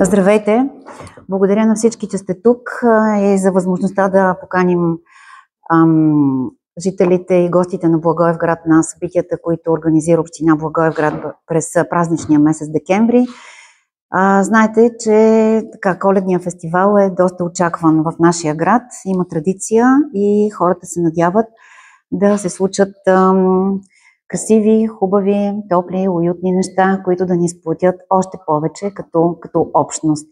Здравейте! Благодаря на всички, че сте тук и за възможността да поканим ам, жителите и гостите на Благоевград на събитията, които организира Община Благоевград през празничния месец декември. А, знаете, че така, коледния фестивал е доста очакван в нашия град. Има традиция и хората се надяват да се случат ам, красиви, хубави, топли, уютни неща, които да ни сплотят още повече като, като общност.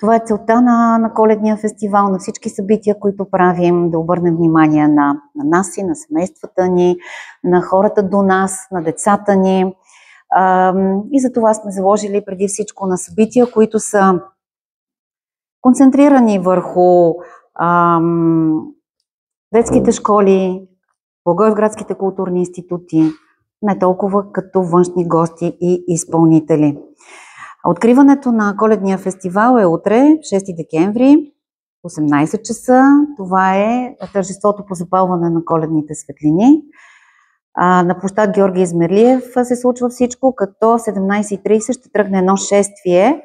Това е целта на, на коледния фестивал, на всички събития, които правим, да обърнем внимание на, на нас и на семействата ни, на хората до нас, на децата ни. А, и за това сме заложили преди всичко на събития, които са концентрирани върху ам, детските школи, Благоевградските културни институти, не толкова като външни гости и изпълнители. Откриването на коледния фестивал е утре, 6 декември, 18 часа. Това е тържеството по запалване на коледните светлини. На площад Георги Измерлиев се случва всичко, като 17.30 ще тръгне едно шествие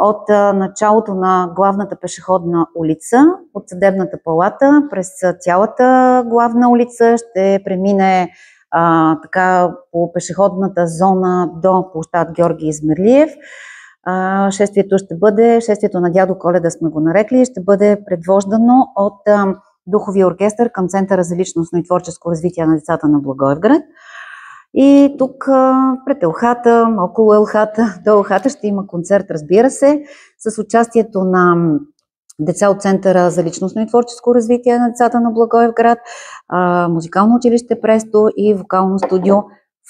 от началото на главната пешеходна улица, от съдебната палата, през цялата главна улица ще премине а, така по пешеходната зона до площад Георги Измерлиев. А, шествието ще бъде, шествието на дядо Коледа сме го нарекли, ще бъде предвождано от а, Духови оркестър към Центъра за личностно и творческо развитие на децата на Благоевград. И тук пред Елхата, около Елхата, до Елхата ще има концерт, разбира се, с участието на деца от Центъра за личностно и творческо развитие на децата на Благоевград, музикално училище Престо и вокално студио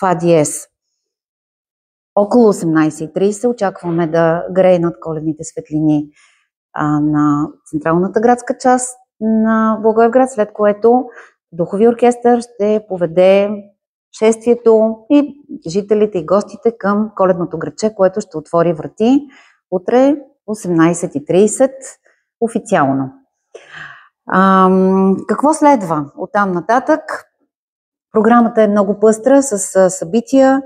ФАДИЕС. Около 18.30 очакваме да грее над коледните светлини на централната градска част на Благоевград, след което Духови оркестър ще поведе шествието и жителите и гостите към коледното градче, което ще отвори врати утре 18.30 официално. А, какво следва от там нататък? Програмата е много пъстра с събития.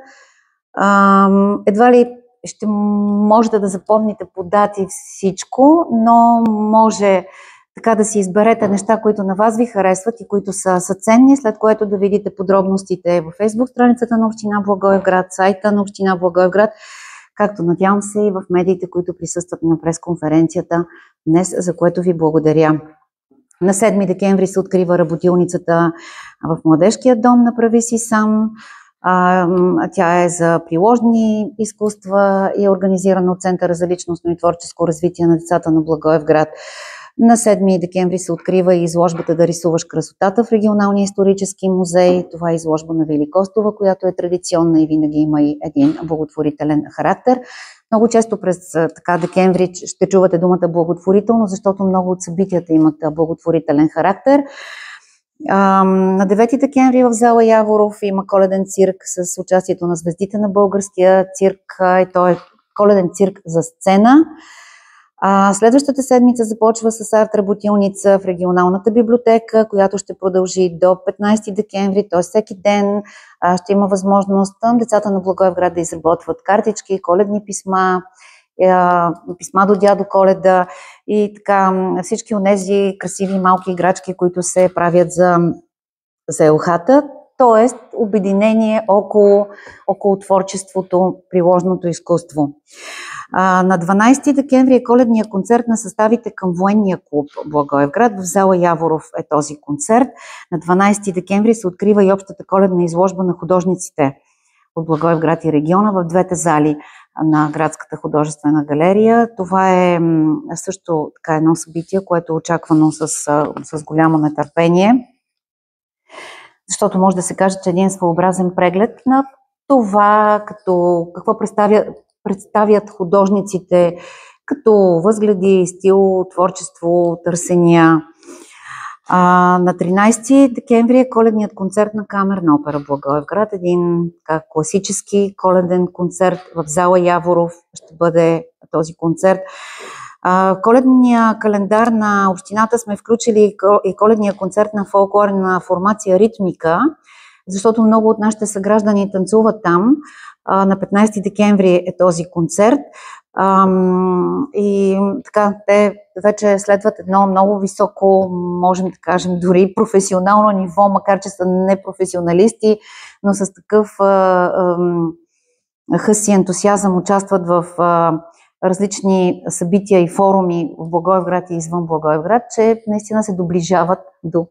А, едва ли ще можете да запомните по дати всичко, но може така да си изберете неща, които на вас ви харесват и които са, са ценни, след което да видите подробностите в фейсбук страницата на Община Благоевград, сайта на Община Благоевград както надявам се и в медиите, които присъстват на пресконференцията днес, за което ви благодаря. На 7 декември се открива работилницата в Младежкия дом Направи си сам. Тя е за приложни изкуства и е организирана от Центъра за личностно и творческо развитие на децата на Благоевград. На 7 декември се открива и изложбата Да рисуваш красотата в регионалния исторически музей. Това е изложба на Вили Костова, която е традиционна и винаги има и един благотворителен характер. Много често през така декември ще чувате думата благотворително, защото много от събитията имат благотворителен характер. На 9 декември в зала Яворов има коледен цирк с участието на звездите на българския цирк и той е коледен цирк за сцена. А, следващата седмица започва с арт работилница в регионалната библиотека, която ще продължи до 15 декември, т.е. всеки ден а, ще има възможност децата на Благоевград да изработват картички, коледни писма, писма до дядо Коледа и така всички от тези красиви малки играчки, които се правят за, за елхата т.е. обединение около, около творчеството, приложното изкуство. На 12 декември е коледния концерт на съставите към военния клуб Благоевград. В зала Яворов е този концерт. На 12 декември се открива и общата коледна изложба на художниците от Благоевград и региона в двете зали на Градската художествена галерия. Това е също така едно събитие, което е очаквано с, с голямо нетърпение защото може да се каже, че е един своеобразен преглед на това, като, какво представя, представят художниците като възгледи, стил, творчество, търсения. А, на 13 декември е коледният концерт на Камерна опера Благоевград, един как, класически коледен концерт в зала Яворов ще бъде този концерт. В коледния календар на общината сме включили и коледния концерт на фолклорна формация Ритмика, защото много от нашите съграждани танцуват там. На 15 декември е този концерт. И така, те вече следват едно много високо, можем да кажем, дори професионално ниво, макар че са непрофесионалисти, но с такъв хъс и ентусиазъм участват в различни събития и форуми в Благоевград и извън Благоевград, че наистина се доближават до,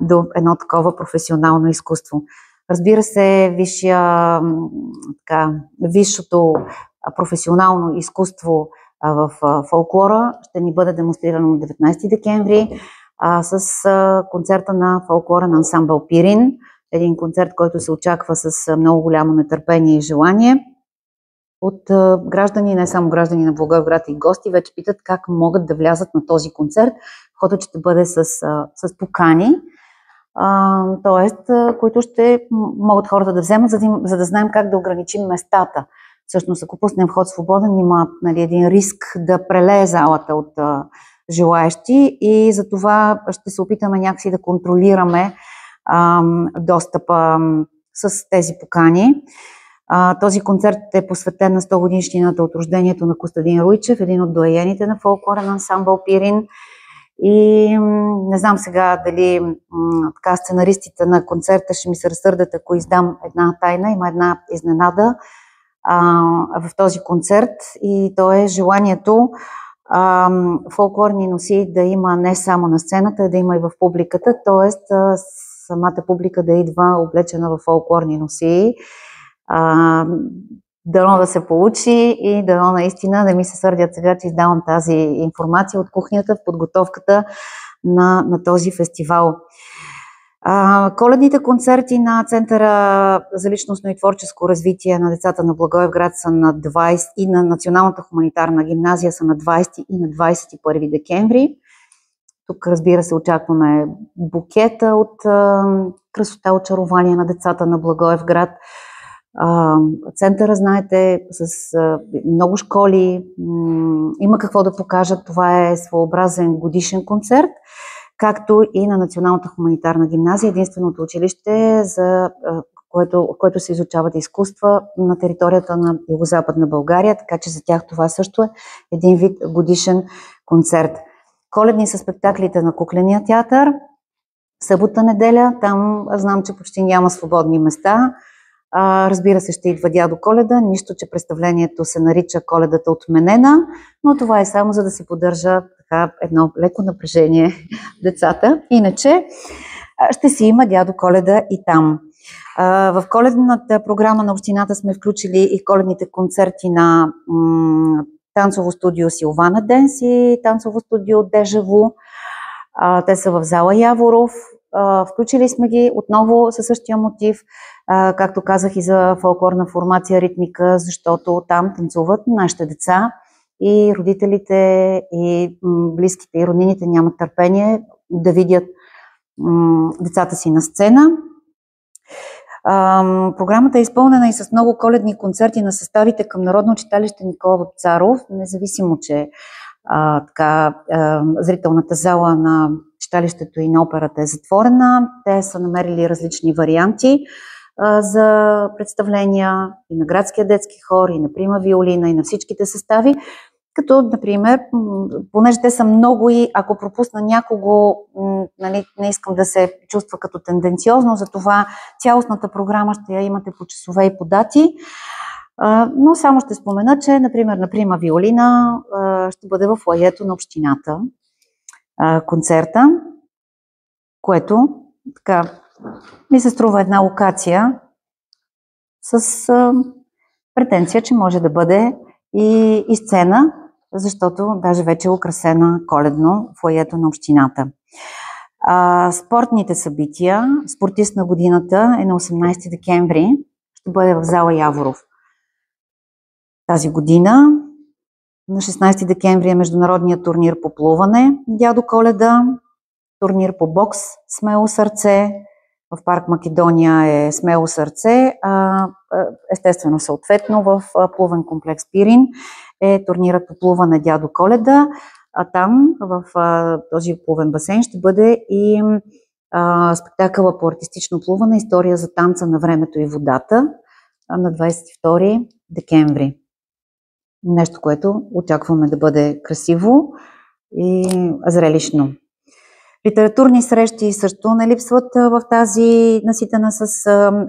до едно такова професионално изкуство. Разбира се, висшия, така, висшото професионално изкуство в фолклора ще ни бъде демонстрирано на 19 декември с концерта на фолклора на ансамбъл Пирин. Един концерт, който се очаква с много голямо нетърпение и желание от граждани, не само граждани на Благоевград и гости, вече питат как могат да влязат на този концерт. Входът ще бъде с, с покани, т.е. които ще могат хората да вземат, за да, за да знаем как да ограничим местата. Всъщност, ако пуснем вход свободен, има нали, един риск да прелее залата от а, желаящи и за това ще се опитаме някакси да контролираме а, достъпа а, с тези покани. А, този концерт е посветен на 100 годишнината от рождението на Костадин Руйчев, един от доаените на фолклорен ансамбъл Пирин. И не знам сега дали така сценаристите на концерта ще ми се разсърдят, ако издам една тайна. Има една изненада а, в този концерт и то е желанието а, фолклорни носи да има не само на сцената, да има и в публиката, т.е. самата публика да идва облечена в фолклорни носи а, дано да се получи и дано наистина да ми се сърдят сега, че издавам тази информация от кухнята в подготовката на, на този фестивал. А, коледните концерти на Центъра за личностно и творческо развитие на децата на Благоевград са на 20 и на Националната хуманитарна гимназия са на 20 и на 21 декември. Тук, разбира се, очакваме букета от а, красота, очарование на децата на Благоевград. Центъра, знаете, с много школи има какво да покажат. Това е своеобразен годишен концерт, както и на Националната хуманитарна гимназия, единственото училище, за което, което се изучават изкуства на територията на Юго-Западна България, така че за тях това също е един вид годишен концерт. Коледни са спектаклите на Кукления театър, събота неделя, там знам, че почти няма свободни места. А, разбира се, ще идва дядо Коледа, нищо, че представлението се нарича Коледата отменена, но това е само за да се поддържа така едно леко напрежение децата. Иначе ще си има дядо Коледа и там. В коледната програма на общината сме включили и коледните концерти на танцово студио Силвана Денс и танцово студио Дежаво. Те са в зала Яворов. Включили сме ги отново със същия мотив както казах и за фолклорна формация ритмика, защото там танцуват нашите деца и родителите и близките и роднините нямат търпение да видят децата си на сцена. Програмата е изпълнена и с много коледни концерти на съставите към Народно читалище Никола Вапцаров, независимо, че а, така, а, зрителната зала на читалището и на операта е затворена. Те са намерили различни варианти за представления и на градския детски хор, и на прима виолина, и на всичките състави. Като, например, понеже те са много и ако пропусна някого, нали, не искам да се чувства като тенденциозно, затова цялостната програма ще я имате по часове и по дати. Но само ще спомена, че, например, на Прима Виолина ще бъде в лаето на общината концерта, което така ми се струва една локация с претенция, че може да бъде и, и сцена, защото даже вече е украсена коледно в лаето на общината. А, спортните събития, спортист на годината е на 18 декември, ще бъде в зала Яворов. Тази година на 16 декември е международният турнир по плуване Дядо Коледа, турнир по бокс Смело сърце, в парк Македония е Смело сърце, а естествено съответно в плувен комплекс Пирин е турнирът по плуване Дядо Коледа, а там в този плувен басейн ще бъде и спектакъла по артистично плуване, история за танца на времето и водата. на 22 декември. Нещо, което очакваме да бъде красиво и зрелищно. Литературни срещи също не липсват в тази наситена с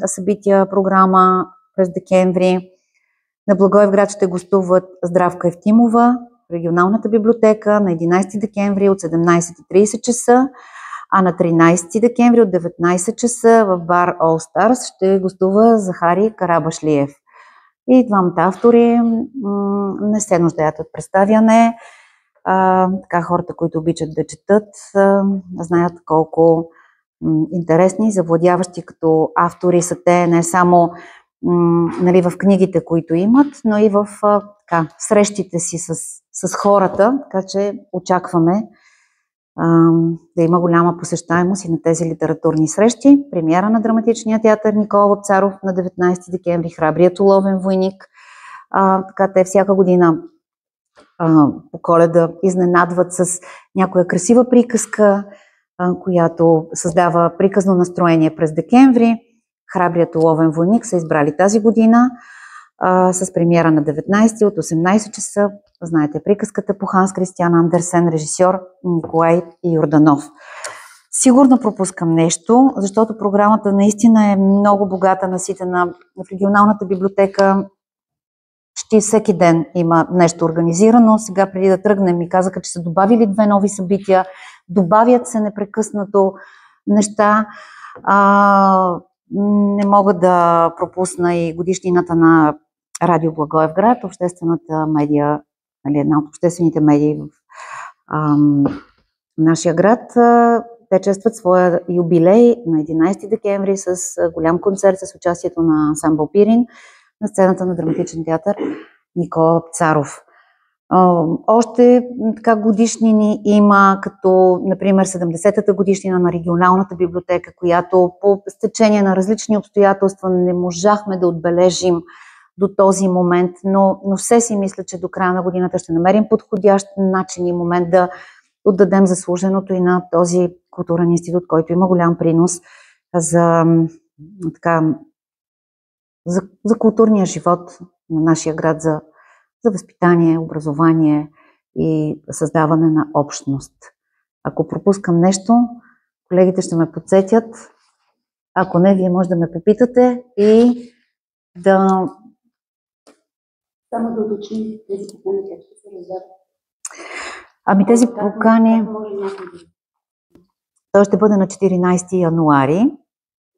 събития програма през декември. На Благоевград ще гостуват Здравка Евтимова, регионалната библиотека на 11 декември от 17.30 часа, а на 13 декември от 19 часа в бар All Stars ще гостува Захари Карабашлиев. И двамата автори не се нуждаят от представяне. А, така хората, които обичат да четат, а, знаят колко м, интересни, завладяващи като автори са те не само м, нали, в книгите, които имат, но и в а, така, срещите си с, с хората, така че очакваме да има голяма посещаемост и на тези литературни срещи. Премиера на драматичния театър Никола Царов на 19 декември, Храбрият уловен войник. А, така те всяка година а, по коледа изненадват с някоя красива приказка, а, която създава приказно настроение през декември. Храбрият уловен войник са избрали тази година а, с премиера на 19 от 18 часа. Знаете приказката по Ханс Кристиан Андерсен, режисьор Николай Йорданов. Сигурно пропускам нещо, защото програмата наистина е много богата, наситена в регионалната библиотека почти всеки ден има нещо организирано. Сега преди да тръгнем ми казаха, че са добавили две нови събития, добавят се непрекъснато неща. А, не мога да пропусна и годишнината на Радио Благоевград, обществената медия, нали, една от обществените медии в ам, нашия град. Те честват своя юбилей на 11 декември с голям концерт с участието на Ансамбъл Пирин на сцената на драматичен театър Никола Царов. Още така годишнини има, като например 70-та годишнина на регионалната библиотека, която по стечение на различни обстоятелства не можахме да отбележим до този момент, но, но все си мисля, че до края на годината ще намерим подходящ начин и момент да отдадем заслуженото и на този културен институт, който има голям принос за така, за, за културния живот на нашия град, за, за възпитание, образование и създаване на общност. Ако пропускам нещо, колегите ще ме подсетят. Ако не, вие може да ме попитате и да... Само да уточним тези покани как ще се раздават. Ами тези покани... Той ще бъде на 14 януари.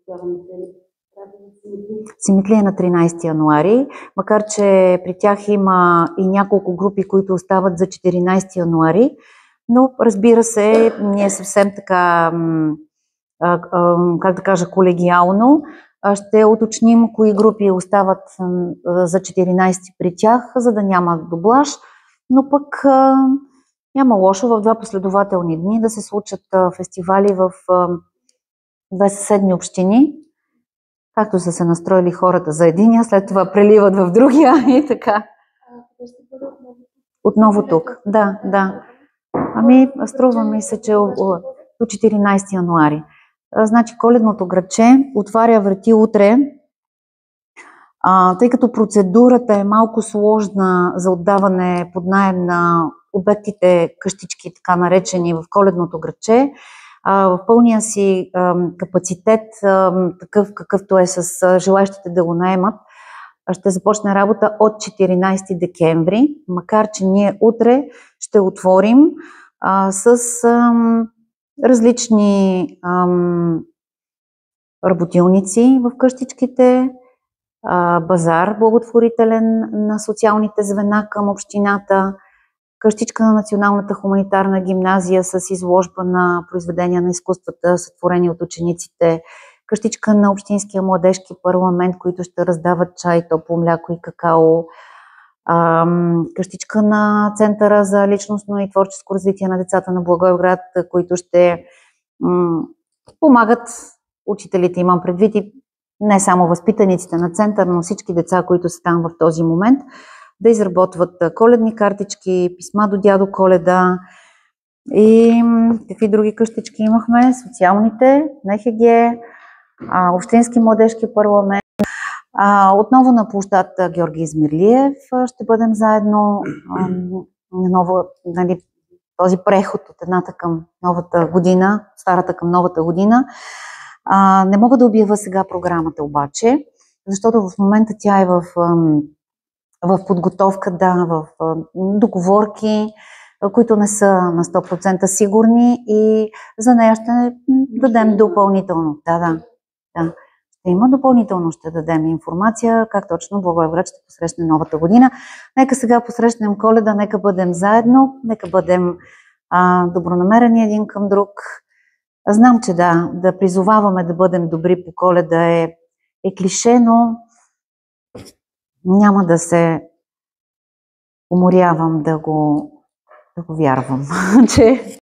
Тогава не се ли Симитлия на 13 януари, макар че при тях има и няколко групи, които остават за 14 януари, но разбира се, ние съвсем така, как да кажа, колегиално ще уточним кои групи остават за 14 при тях, за да няма доблаж, но пък няма лошо в два последователни дни да се случат фестивали в две съседни общини, както са се настроили хората за единия, след това преливат в другия и така. Отново тук, да, да. Ами, струва ми се, че до 14 януари. Значи, коледното градче отваря врати утре, а, тъй като процедурата е малко сложна за отдаване под найем на обектите, къщички, така наречени в коледното градче, в пълния си капацитет, такъв какъвто е с желащите да го наемат, ще започне работа от 14 декември, макар че ние утре ще отворим а, с а, различни а, работилници в къщичките, а, базар благотворителен на социалните звена към общината, къщичка на Националната хуманитарна гимназия с изложба на произведения на изкуствата, сътворени от учениците, къщичка на Общинския младежки парламент, които ще раздават чай, топло мляко и какао, къщичка на Центъра за личностно и творческо развитие на децата на Благоевград, които ще помагат учителите, имам предвид и не само възпитаниците на център, но всички деца, които са там в този момент да изработват коледни картички, писма до дядо Коледа и какви други къщички имахме, социалните, НХГ, Общински младежки парламент, А, отново на площад Георги Измирлиев а, ще бъдем заедно на нова, нали, този преход от едната към новата година, старата към новата година. А, не мога да обява сега програмата обаче, защото в момента тя е в, в подготовка, да, в а, договорки, а, които не са на 100% сигурни и за нея ще дадем допълнително. Да, да, да. Ще има допълнително, ще дадем информация как точно Благоевград ще посрещне новата година. Нека сега посрещнем коледа, нека бъдем заедно, нека бъдем а, добронамерени един към друг. Знам, че да, да призоваваме да бъдем добри по коледа е, е клише, но няма да се уморявам да го, да го вярвам, че